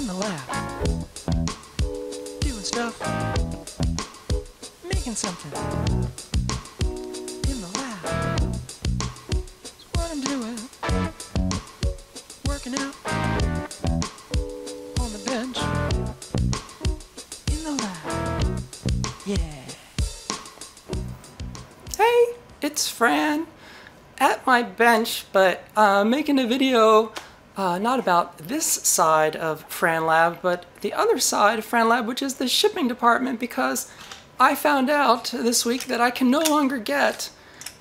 in the lab, doing stuff, making something in the lab. That's what I'm doing, working out on the bench in the lab. Yeah. Hey, it's Fran at my bench, but uh, making a video uh, not about this side of Fran Lab, but the other side of Fran Lab, which is the shipping department, because I found out this week that I can no longer get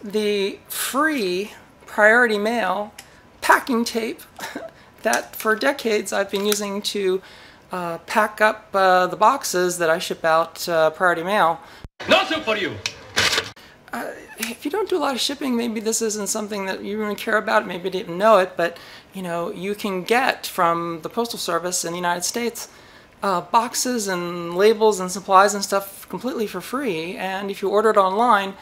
the free priority mail packing tape that for decades I've been using to uh, pack up uh, the boxes that I ship out uh, priority mail. No soup for you. If you don't do a lot of shipping, maybe this isn't something that you even care about. Maybe you didn't know it, but you know you can get from the postal service in the United States uh, boxes and labels and supplies and stuff completely for free. And if you order it online,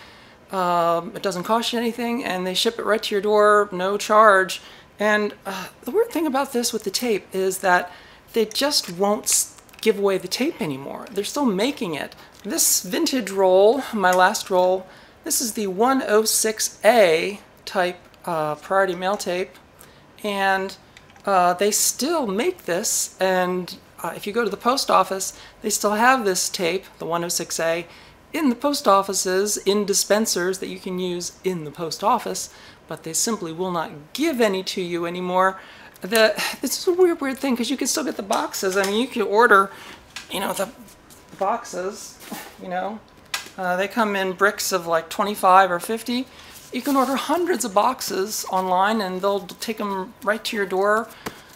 um, it doesn't cost you anything, and they ship it right to your door, no charge. And uh, the weird thing about this with the tape is that they just won't give away the tape anymore. They're still making it. This vintage roll, my last roll, this is the 106A type uh, priority mail tape, and uh, they still make this. And uh, if you go to the post office, they still have this tape, the 106A, in the post offices in dispensers that you can use in the post office, but they simply will not give any to you anymore. The, this is a weird, weird thing because you can still get the boxes. I mean, you can order, you know, the boxes, you know, uh, they come in bricks of like 25 or 50. You can order hundreds of boxes online and they'll take them right to your door.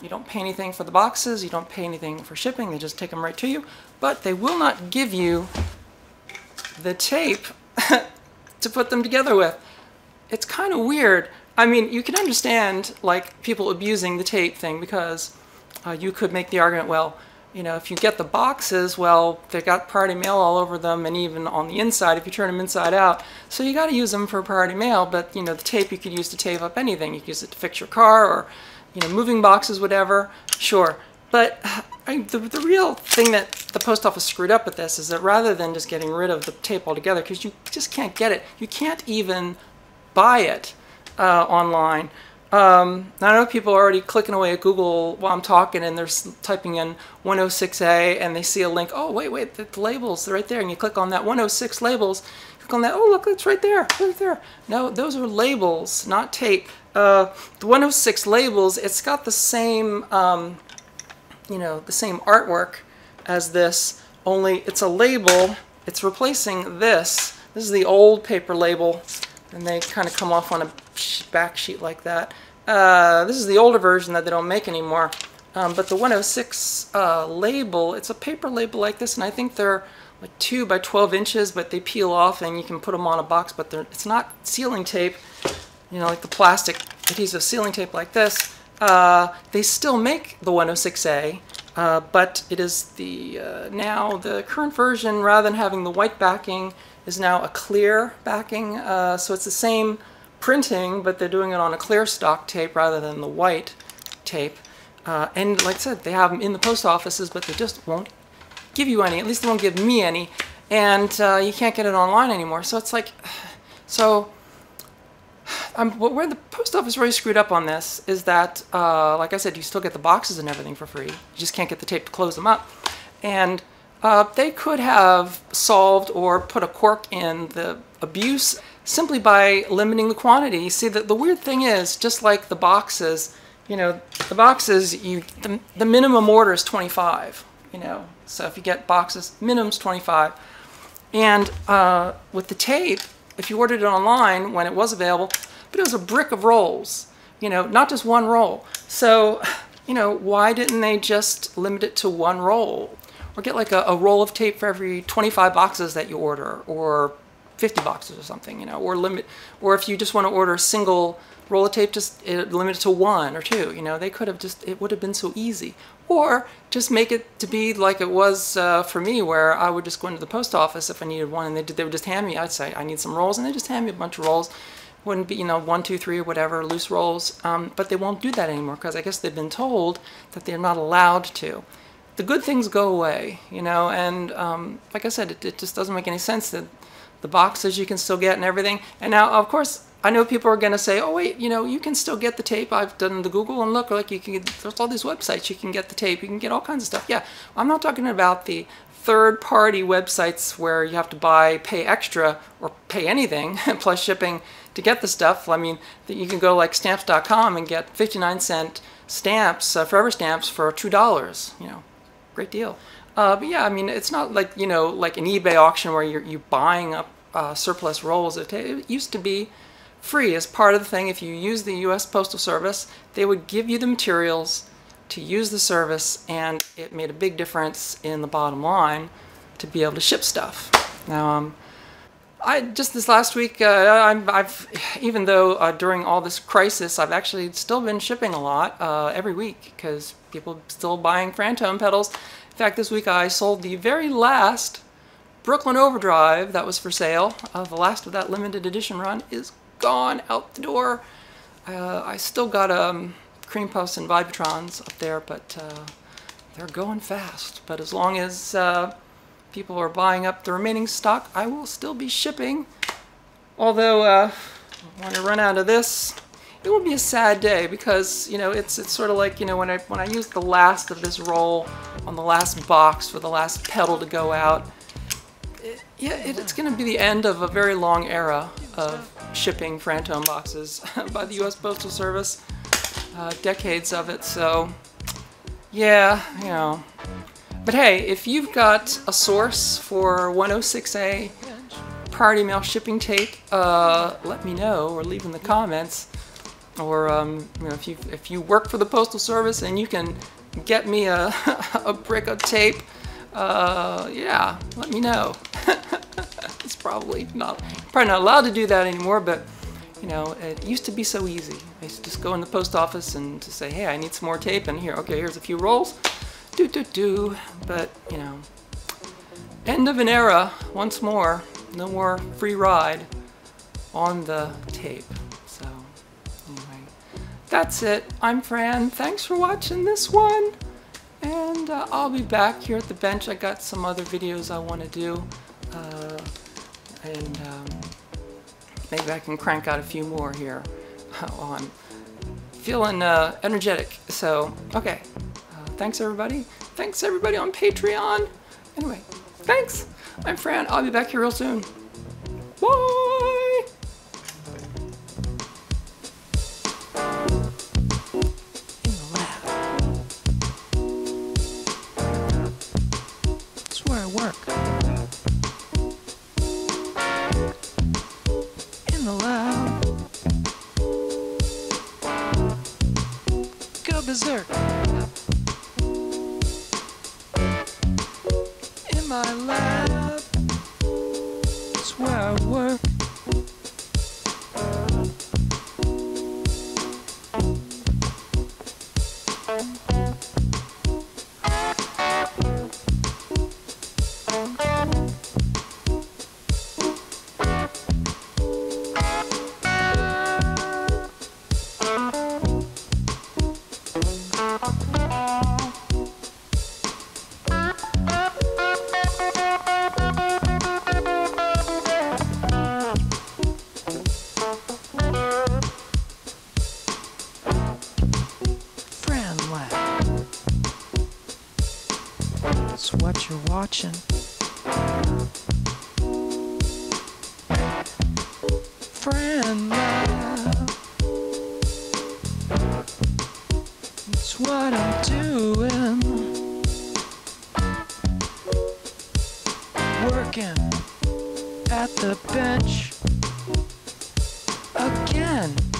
You don't pay anything for the boxes, you don't pay anything for shipping, they just take them right to you. But they will not give you the tape to put them together with. It's kind of weird. I mean, you can understand like people abusing the tape thing because uh, you could make the argument, well, you know, if you get the boxes, well, they've got priority mail all over them, and even on the inside, if you turn them inside out. So you got to use them for priority mail. But you know, the tape you could use to tape up anything. You could use it to fix your car, or you know, moving boxes, whatever. Sure. But I, the, the real thing that the post office screwed up with this is that rather than just getting rid of the tape altogether, because you just can't get it, you can't even buy it uh, online. Um, I know people are already clicking away at Google while I'm talking and they're typing in 106A and they see a link. Oh, wait, wait, the, labels, they're right there. And you click on that 106 labels. Click on that. Oh, look, it's right there. Right there. No, those are labels, not tape. Uh, the 106 labels, it's got the same, um, you know, the same artwork as this, only it's a label. It's replacing this. This is the old paper label and they kind of come off on a back sheet like that. Uh, this is the older version that they don't make anymore. Um, but the 106 uh, label, it's a paper label like this, and I think they're like 2 by 12 inches, but they peel off and you can put them on a box, but they're, it's not sealing tape, you know, like the plastic adhesive sealing tape like this. Uh, they still make the 106A, uh, but it is the uh, now the current version, rather than having the white backing, is now a clear backing. Uh, so it's the same printing, but they're doing it on a clear stock tape rather than the white tape. Uh, and like I said, they have them in the post offices, but they just won't give you any. At least they won't give me any. And uh, you can't get it online anymore. So it's like, so um, wh- where the post office really screwed up on this is that, uh, like I said, you still get the boxes and everything for free. You just can't get the tape to close them up. And uh, they could have solved or put a cork in the abuse simply by limiting the quantity. See, the, the weird thing is, just like the boxes, you know, the boxes, you the, the minimum order is 25, you know. So if you get boxes, minimum's 25. And uh, with the tape, if you ordered it online when it was available, but it was a brick of rolls, you know, not just one roll. So, you know, why didn't they just limit it to one roll? Or get like a, a roll of tape for every 25 boxes that you order, or 50 boxes or something, you know, or limit, or if you just want to order a single roll of tape, just limit it to one or two, you know, they could have just, it would have been so easy. Or just make it to be like it was uh, for me, where I would just go into the post office if I needed one, and they, they would just hand me, I'd say, I need some rolls, and they just hand me a bunch of rolls. Wouldn't be, you know, one, two, three, or whatever, loose rolls. Um, but they won't do that anymore because I guess they've been told that they're not allowed to. the good things go away, you know, and um, like I said, it, it just doesn't make any sense that the boxes you can still get and everything. And now, of course, I know people are going to say, "Oh wait, you know, you can still get the tape." I've done the Google and look, like you can. There's all these websites you can get the tape. You can get all kinds of stuff. Yeah, I'm not talking about the third-party websites where you have to buy, pay extra, or pay anything plus shipping to get the stuff. I mean, you can go like stamps.com and get 59 cent stamps, uh, forever stamps for two dollars. You know, great deal. Uh, but yeah, I mean, it's not like you know, like an eBay auction where you're you buying up uh, surplus rolls tape. It used to be free as part of the thing. If you use the U.S. Postal Service, they would give you the materials to use the service, and it made a big difference in the bottom line to be able to ship stuff. Now, um, I just this last week, uh, I'm, I've even though uh, during all this crisis, I've actually still been shipping a lot uh, every week because people still buying Frantone pedals. In fact, this week I sold the very last Brooklyn Overdrive that was for sale. Uh, the last of that limited edition run is gone out the door. Uh, I still got um, cream puffs and Vibratrons up there, but uh, they're going fast. But as long as uh, people are buying up the remaining stock, I will still be shipping. Although uh, when I run out of this, it will be a sad day because you know it's it's sort of like you know when I when I use the last of this roll on the last box for the last pedal to go out. It, yeah, it, it's going to be the end of a very long era of shipping Frantone boxes by the U.S. Postal Service. Uh, decades of it, so yeah, you know. But hey, if you've got a source for 106A priority mail shipping tape, uh, let me know or leave in the comments. Or um, you know, if you if you work for the postal service and you can get me a a brick of tape, uh, yeah, let me know. it's probably not probably not allowed to do that anymore, but you know, it used to be so easy. I used to just go in the post office and to say, hey, I need some more tape, and here, okay, here's a few rolls. Do do do. But you know, end of an era once more. No more free ride on the tape. So anyway, that's it. I'm Fran. Thanks for watching this one. And uh, I'll be back here at the bench. I got some other videos I want to do. Uh, and um, maybe I can crank out a few more here while I'm feeling uh, energetic. So, okay. Uh, thanks, everybody. Thanks, everybody on Patreon. Anyway, thanks. I'm Fran. I'll be back here real soon. Bye! Berserk. That's what you're watching. Friend. That's what I'm doing. Working at the bench again.